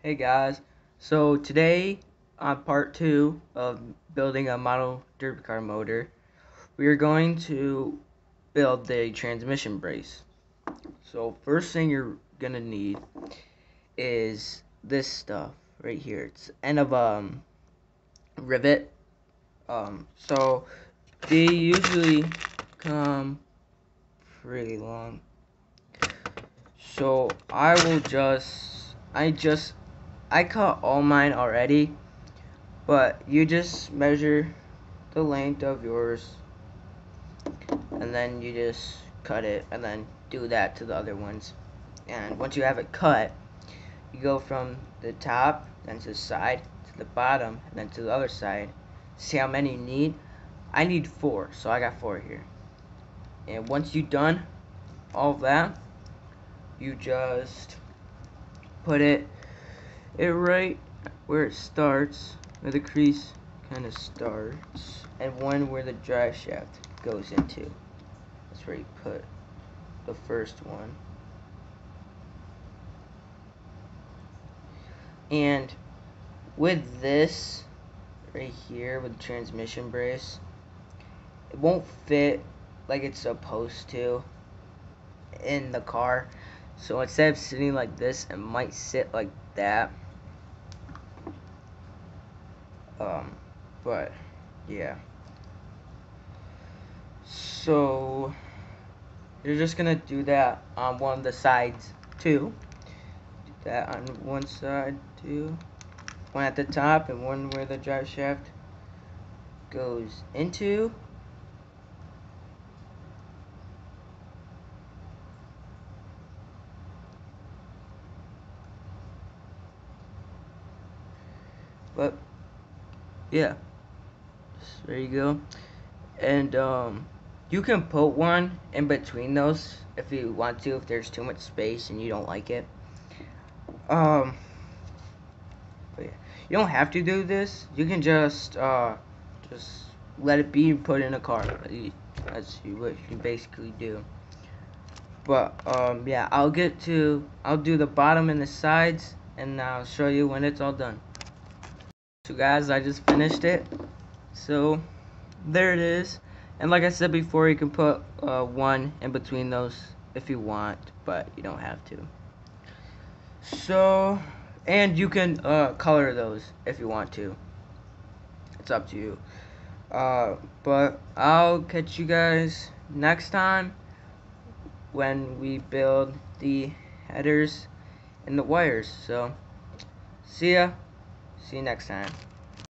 Hey guys, so today on part two of building a model derby car motor, we are going to build the transmission brace. So first thing you're gonna need is this stuff right here. It's end of um rivet. Um, so they usually come pretty long. So I will just I just I cut all mine already, but you just measure the length of yours and then you just cut it and then do that to the other ones. And once you have it cut, you go from the top, then to the side, to the bottom, and then to the other side. See how many you need? I need four, so I got four here. And once you've done all that, you just put it it right where it starts, where the crease kind of starts, and one where the drive shaft goes into. That's where you put the first one. And with this right here, with the transmission brace, it won't fit like it's supposed to in the car. So instead of sitting like this, it might sit like that. Um, but yeah. So you're just gonna do that on one of the sides too. Do that on one side too. One at the top and one where the drive shaft goes into. But yeah. So there you go. And um you can put one in between those if you want to if there's too much space and you don't like it. Um but yeah. You don't have to do this. You can just uh just let it be and put in a car. That's what you basically do. But um yeah I'll get to I'll do the bottom and the sides and I'll show you when it's all done so guys, I just finished it. So there it is. And like I said before, you can put uh, one in between those if you want, but you don't have to. So, and you can uh, color those if you want to. It's up to you. Uh, but I'll catch you guys next time when we build the headers and the wires. So, see ya. See you next time.